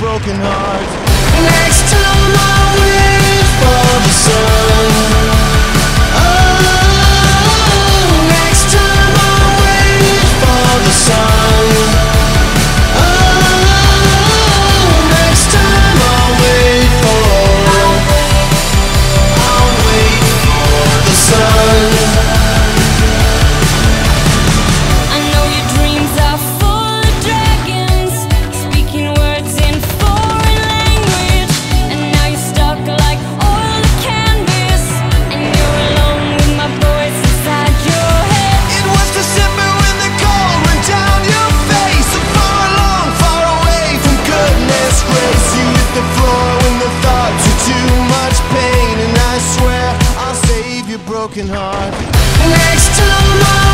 broken heart. Next time. your broken heart. Next to